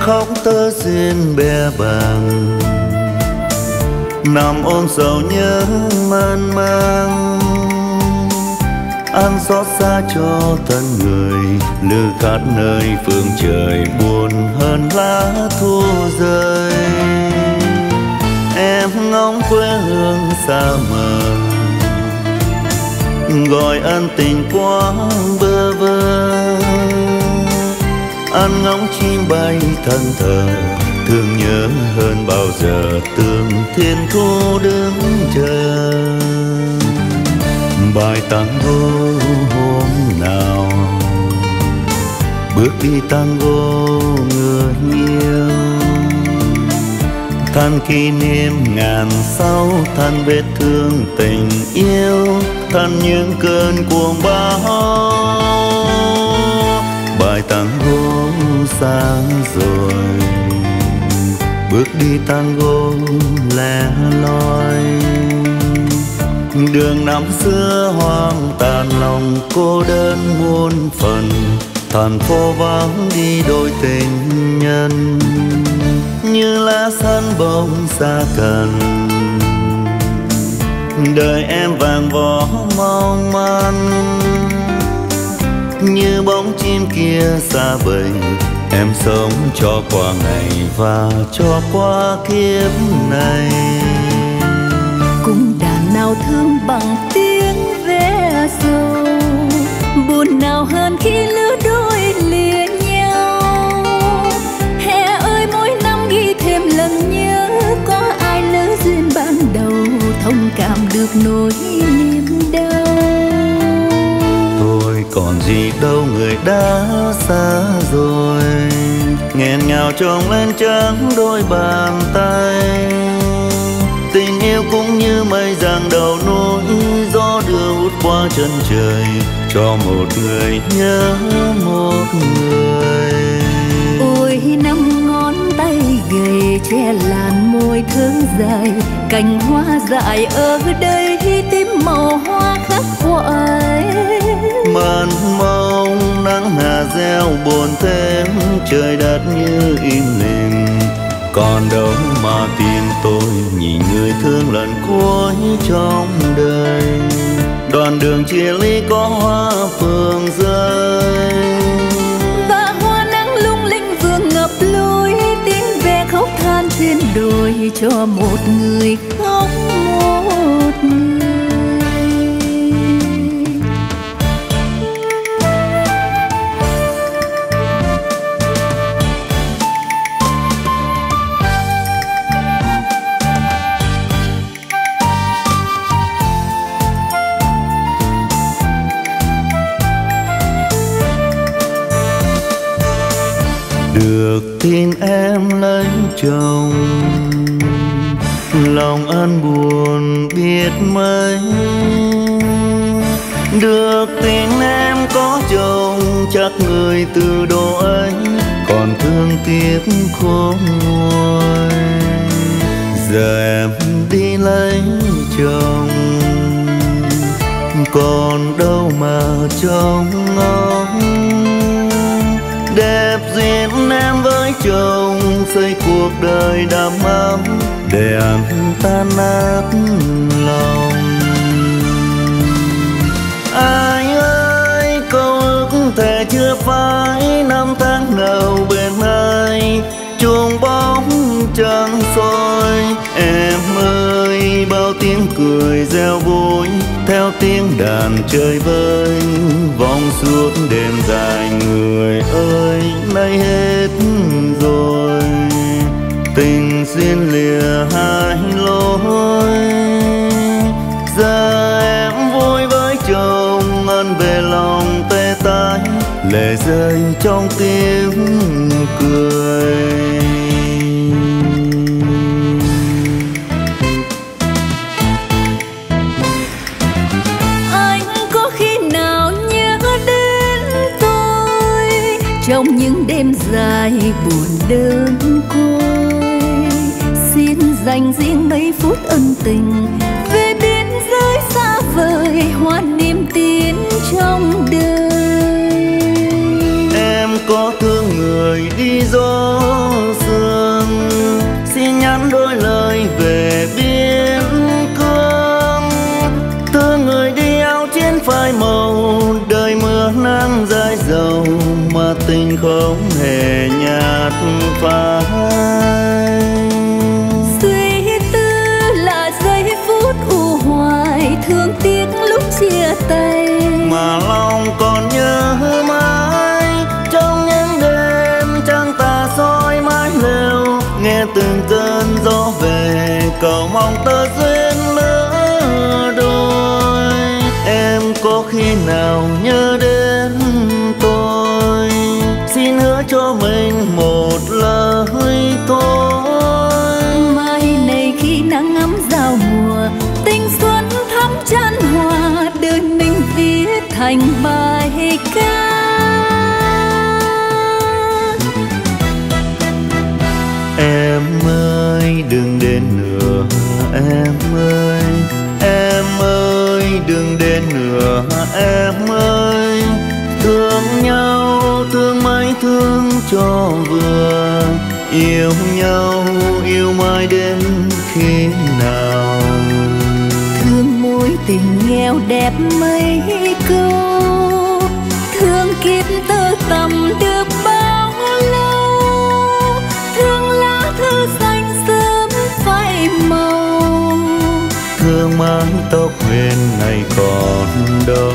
khóc tơ duyên bè bằng nằm ôm sầu nhớ man mang. Ăn xót xa cho thân người, lừa khát nơi phương trời buồn hơn lá thu rơi. Em ngóng quê hương xa mờ. Gọi ân tình quá bơ vơ con ngóng chim bay thân thờ thương nhớ hơn bao giờ. Tương thiên thu đứng chờ. Bài tango hôm nào? Bước đi tango người yêu than kỷ niệm ngàn sau, than vết thương tình yêu. Than những cơn cuồng bão bài tango sáng rồi. Bước đi tango lẻ loi. Đường năm xưa hoang tàn, lòng cô đơn muôn phần. Thành phố vắng đi đôi tình nhân. Như lá sân bông xa cần đời em vàng vỏ mong manh. Như bóng chim kia xa bầy em sống cho qua ngày và cho qua kiếp này. Cùng đàn nào thương bằng tiếng ve sầu buồn nào hơn khi lứa đôi lìa nhau. Hè ơi, mỗi năm ghi thêm lần nhớ, có ai lỡ duyên ban đầu, thông cảm được nỗi niềm còn gì đâu, người đã xa rồi. Nghẹn ngào trông lên trắng đôi bàn tay. Tình yêu cũng như mây giăng đầu núi gió đưa hút qua chân trời, cho một người nhớ một người. Ôi, năm ngón tay gầy che làn môi thương dài, cành hoa dại ở đây tím màu hoa khắc khoải màn mong nắng hà gieo buồn thêm, trời đất như im lìm. Còn đâu mà tin tôi nhìn người thương lần cuối trong đời. Đoạn đường chia ly có hoa phượng rơi. Và hoa nắng lung linh vừa ngập lối tiếng ve khóc than trên đồi cho một người khóc. Được tin em lấy chồng. Lòng an buồn biết mấy. Được tin em có chồng, chắc người từ độ ấy còn thương tiếc khôn nguôi. Giờ em đi lấy chồng, còn đâu mà trông ngóng trông xây cuộc đời đam ấm để anh tan nát lòng. Ai ơi, câu ước thề chưa phai, năm tháng nào bên ai, chuông bóng trăng soi. Em ơi, bao tiếng cười reo vui, theo tiếng đàn chơi vơi. Vòng suốt đêm dài người ơi, nay hết rơi trong tiếng cười. Anh có khi nào nhớ đến tôi trong những đêm dài buồn đơn côi xin dành riêng mấy phút ân tình về biên giới xa vời hoa niềm tin trong đời có thương người đi gió sương. Xin nhắn đôi lời về biên cương. Thương người đi áo chiến phai màu, đời mưa nắng dài dầu, mà tình không hề nhạt phai. Cầu mong tơ duyên lỡ đôi. Em có khi nào nhớ đến tôi? Xin hứa cho mình một lời thôi. Mai này khi nắng ấm giao mùa, tình xuân thắm chan hòa đời mình viết thành bài ca em ơi em ơi, đừng đến nữa. Em ơi, thương nhau, thương mãi thương cho vừa yêu nhau, yêu mãi đến khi nào? Thương mối tình nghèo đẹp mấy câu. Thương kiếp tơ tầm được bao lâu? Thương lá thư xanh sớm phai màu thương mái tóc huyền này còn đâu.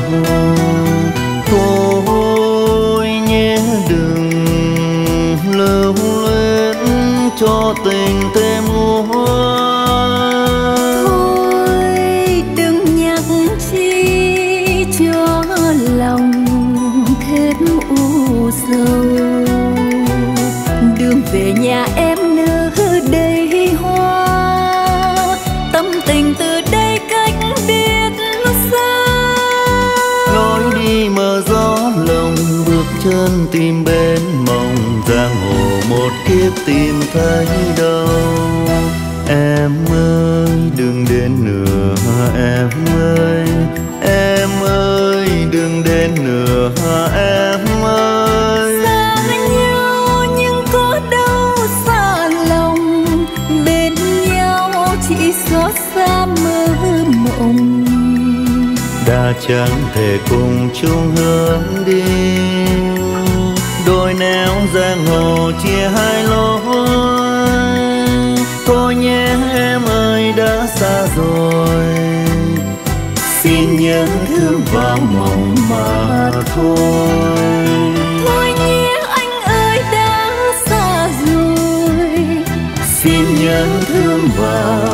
Thôi nhé, đừng lưu luyến cho tình thêm hoa thôi đừng nhắc chi cho lòng thêm u sầu. Đường về nhà em chân tìm bên mộng giang hồ một kiếp tìm thấy đâu. Em ơi đừng đến nữa em ơi. Em ơi đừng đến nữa em ơi. Xa nhau nhưng có đâu xa lòng. Bên nhau chỉ xót xa mơ mộng. Đã chẳng thể cùng chung hướng đi neo giang hồ chia hai lối. Cô nhé em ơi đã xa rồi. Xin nhớ thương và mong mà thôi. Thôi nhé anh ơi đã xa rồi. Xin nhớ thương vào